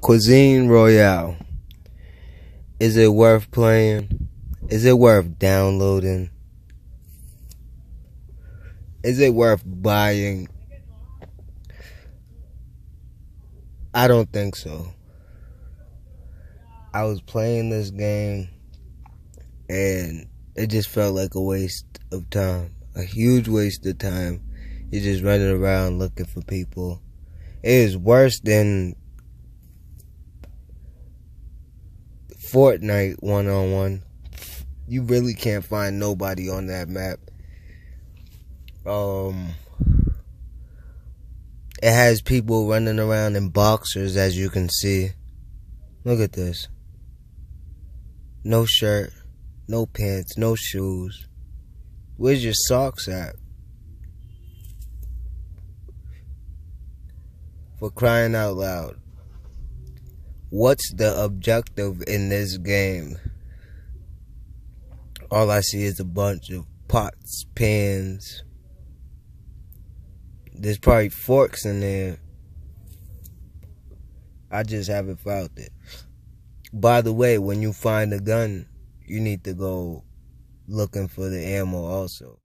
Cuisine Royale. Is it worth playing? Is it worth downloading? Is it worth buying? I don't think so. I was playing this game and it just felt like a waste of time. A huge waste of time. You're just running around looking for people. It is worse than Fortnite one on one. You really can't find nobody on that map. Um, it has people running around in boxers, as you can see. Look at this. No shirt, no pants, no shoes. Where's your socks at? For crying out loud. What's the objective in this game? All I see is a bunch of pots, pans. There's probably forks in there. I just haven't found it. By the way, when you find a gun, you need to go looking for the ammo also.